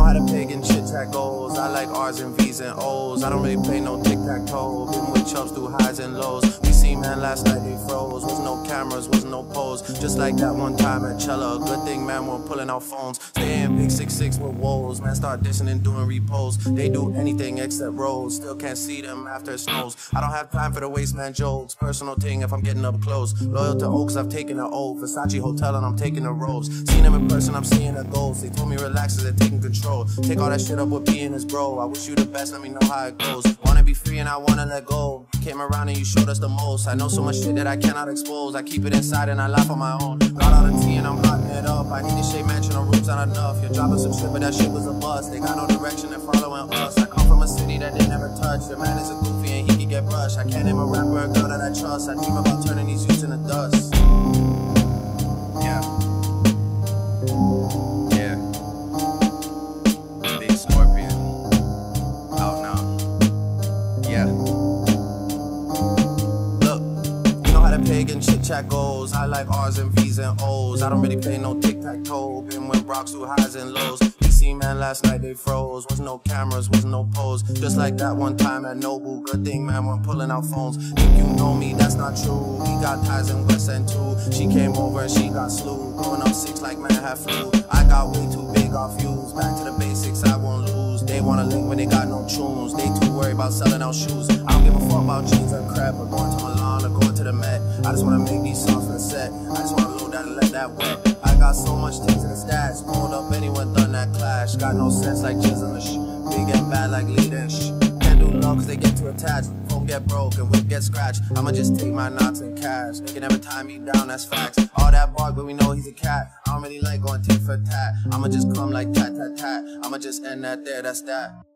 know how to pig and goals. I like R's and V's and O's. I don't really play no tic tac toe. Been with chubs through highs and lows. We see man last night they froze. Was no cameras, was no pose. Just like that one time at Chella. Good thing man we're pulling out phones. Staying big six six with woes. Man start dissing and doing repos. They do anything except rolls. Still can't see them after it snows. I don't have time for the waste man jokes. Personal thing if I'm getting up close. Loyal to Oaks, I've taken an oath. Versace Hotel and I'm taking the robes. Seen them in person, I'm seeing a ghost. They told me relax as they're taking control. Take all that shit up with being his bro. I wish you the best, let me know how it goes. Wanna be free and I wanna let go. Came around and you showed us the most. I know so much shit that I cannot expose. I keep it inside and I laugh on my own. Got all the tea and I'm hotting it up. I need to shit mansion, the room's not enough. You're dropping some shit, but that shit was a bust. They got no direction, they're following us. I come from a city that they never touch. Your man is a goofy and he can get brushed. I can't name a rapper, a girl that I trust. I dream about turning these youths and. I like R's and V's and O's. I don't really play no tic tac toe. Been with rocks through highs and lows. PC man last night they froze. Was no cameras, was no pose. Just like that one time at Noble. Good thing man we're pulling out phones. Think you know me, that's not true. We got ties in West End too. She came over and she got slew. Growing up six like man had flu. I got way too big off views. Back to the basics, I won't lose. They wanna link when they got no tunes. They too worried about selling out shoes. I don't give a fuck about jeans or crap or going to I just wanna make these songs for the set. I just wanna load that and let that wet. I got so much things in the stats. Pulled up anyone done that clash. Got no sense like and shh. Big and bad like lead and shh. Can't do love cause they get too attached. Phone get broke and whip get scratched. I'ma just take my knots and cash. Can never tie me down, that's facts. All that bark, but we know he's a cat. I don't really like going tit for tat. I'ma just come like tat tat tat. I'ma just end that there, that's that.